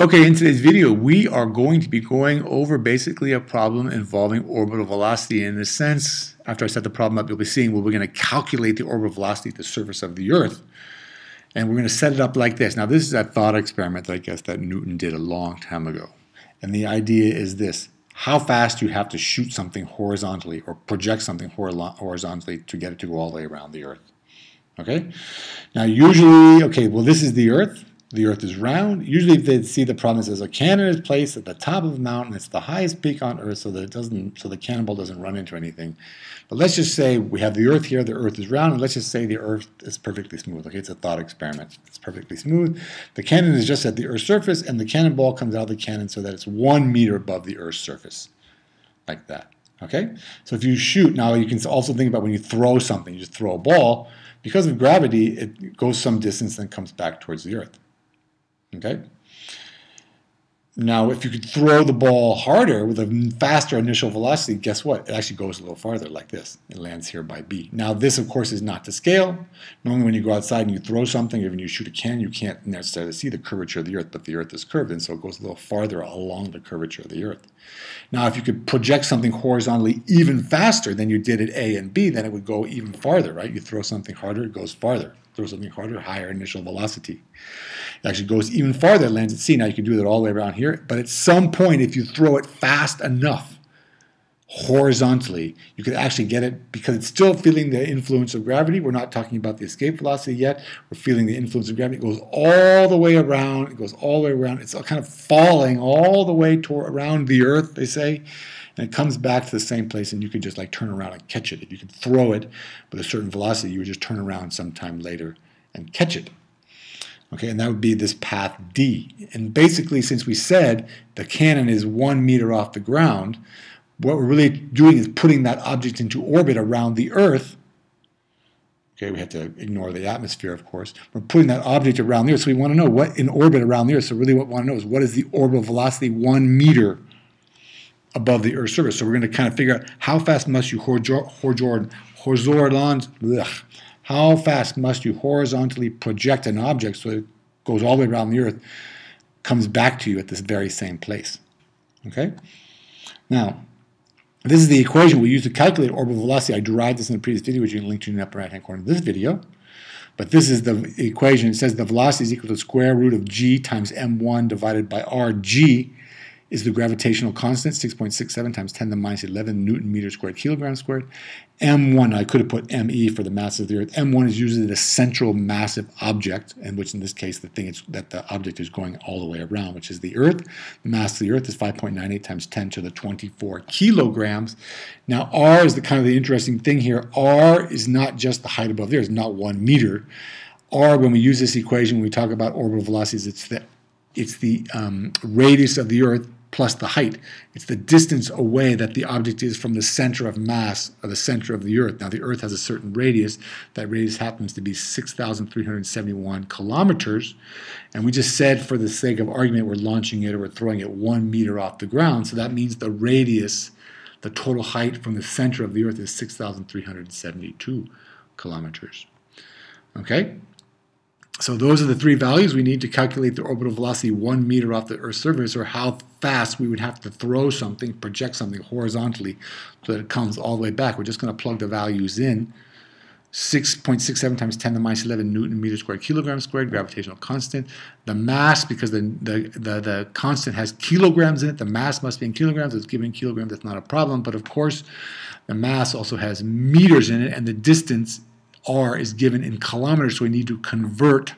Okay, in today's video, we are going to be going over basically a problem involving orbital velocity. In a sense, after I set the problem up, you'll be seeing well, we're going to calculate the orbital velocity at the surface of the Earth. And we're going to set it up like this. Now, this is a thought experiment that I guess that Newton did a long time ago. And the idea is this. How fast you have to shoot something horizontally or project something horizontally to get it to go all the way around the Earth? Okay? Now, usually, okay, well, this is the Earth the earth is round. Usually they see the problem as a cannon is placed at the top of a mountain. It's the highest peak on earth so that it doesn't so the cannonball doesn't run into anything. But let's just say we have the earth here, the earth is round, and let's just say the earth is perfectly smooth. Okay, it's a thought experiment. It's perfectly smooth. The cannon is just at the earth's surface, and the cannonball comes out of the cannon so that it's one meter above the earth's surface. Like that. Okay? So if you shoot, now you can also think about when you throw something, you just throw a ball, because of gravity, it goes some distance and comes back towards the earth. Okay. Now, if you could throw the ball harder with a faster initial velocity, guess what? It actually goes a little farther like this. It lands here by B. Now, this, of course, is not to scale. Normally, when you go outside and you throw something, even you shoot a can, you can't necessarily see the curvature of the Earth, but the Earth is curved, and so it goes a little farther along the curvature of the Earth. Now, if you could project something horizontally even faster than you did at A and B, then it would go even farther, right? You throw something harder, it goes farther. Throw something harder, higher initial velocity. It actually goes even farther, lands at C. Now you can do that all the way around here. But at some point, if you throw it fast enough, horizontally, you could actually get it because it's still feeling the influence of gravity. We're not talking about the escape velocity yet. We're feeling the influence of gravity. It goes all the way around. It goes all the way around. It's kind of falling all the way toward around the Earth, they say. And it comes back to the same place, and you could just like turn around and catch it. If you could throw it with a certain velocity, you would just turn around sometime later and catch it. Okay, and that would be this path D. And basically, since we said the cannon is one meter off the ground, what we're really doing is putting that object into orbit around the Earth. Okay, we have to ignore the atmosphere, of course. We're putting that object around the Earth, so we want to know what in orbit around the Earth. So really what we want to know is what is the orbital velocity one meter above the Earth's surface. So we're going to kind of figure out how fast must you horizontally, how fast must you horizontally project an object so it goes all the way around the Earth, comes back to you at this very same place. Okay? Now, this is the equation we use to calculate orbital velocity. I derived this in the previous video, which you can link to in the upper right-hand corner of this video. But this is the equation. It says the velocity is equal to the square root of g times m1 divided by rg is the gravitational constant, 6.67 times 10 to the minus 11 newton meter squared kilogram squared. M1, I could have put ME for the mass of the Earth. M1 is usually the central massive object, and which in this case the thing is that the object is going all the way around, which is the Earth. The mass of the Earth is 5.98 times 10 to the 24 kilograms. Now R is the kind of the interesting thing here. R is not just the height above the Earth, it's not one meter. R, when we use this equation, when we talk about orbital velocities, it's the it's the um, radius of the Earth plus the height. It's the distance away that the object is from the center of mass or the center of the Earth. Now, the Earth has a certain radius. That radius happens to be 6,371 kilometers. And we just said, for the sake of argument, we're launching it or we're throwing it one meter off the ground. So that means the radius, the total height from the center of the Earth is 6,372 kilometers. Okay? So those are the three values we need to calculate the orbital velocity one meter off the Earth's surface, or how fast we would have to throw something, project something horizontally so that it comes all the way back. We're just going to plug the values in. 6.67 times 10 to the minus 11 newton meter squared kilogram squared, gravitational constant. The mass, because the, the, the, the constant has kilograms in it, the mass must be in kilograms. It's given kilograms, that's not a problem. But of course, the mass also has meters in it, and the distance r is given in kilometers, so we need to convert.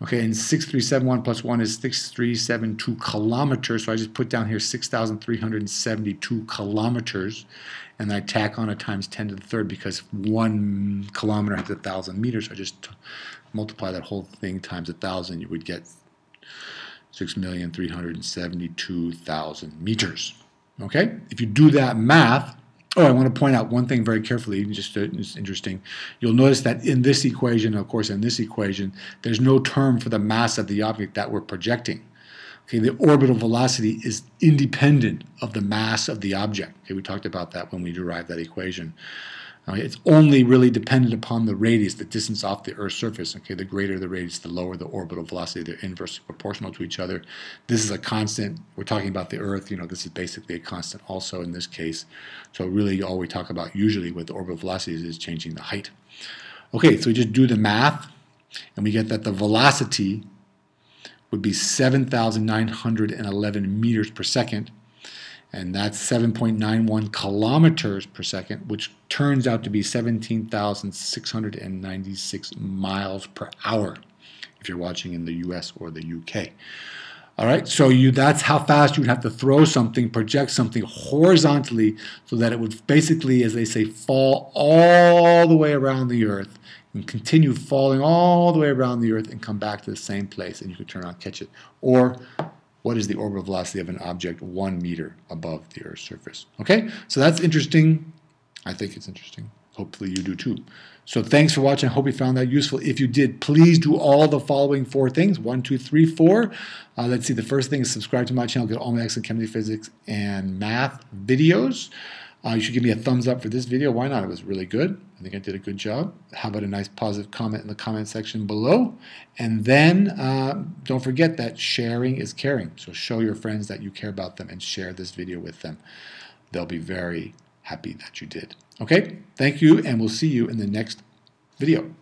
Okay, and 6371 plus 1 is 6372 kilometers. So I just put down here 6,372 kilometers. And I tack on a times 10 to the third because one kilometer has a 1,000 meters. So I just multiply that whole thing times a 1,000. You would get 6,372,000 meters. Okay, if you do that math, Oh, I want to point out one thing very carefully, just uh, it's interesting. You'll notice that in this equation, of course, in this equation, there's no term for the mass of the object that we're projecting. Okay, the orbital velocity is independent of the mass of the object. Okay, we talked about that when we derived that equation. Okay, it's only really dependent upon the radius, the distance off the Earth's surface. Okay, the greater the radius, the lower the orbital velocity. They're inversely proportional to each other. This is a constant. We're talking about the Earth. You know, this is basically a constant also in this case. So really, all we talk about usually with orbital velocities is changing the height. Okay, so we just do the math, and we get that the velocity would be 7,911 meters per second and that's 7.91 kilometers per second, which turns out to be 17,696 miles per hour if you're watching in the US or the UK. All right, so you that's how fast you would have to throw something, project something horizontally so that it would basically, as they say, fall all the way around the earth and continue falling all the way around the earth and come back to the same place and you could turn around and catch it. Or what is the orbital velocity of an object one meter above the Earth's surface. Okay, so that's interesting. I think it's interesting. Hopefully you do too. So thanks for watching. I hope you found that useful. If you did, please do all the following four things. One, two, three, four. Uh, let's see. The first thing is subscribe to my channel. Get all my excellent chemistry, physics, and math videos. Uh, you should give me a thumbs up for this video. Why not? It was really good. I think I did a good job. How about a nice positive comment in the comment section below? And then uh, don't forget that sharing is caring. So show your friends that you care about them and share this video with them. They'll be very happy that you did. Okay, thank you, and we'll see you in the next video.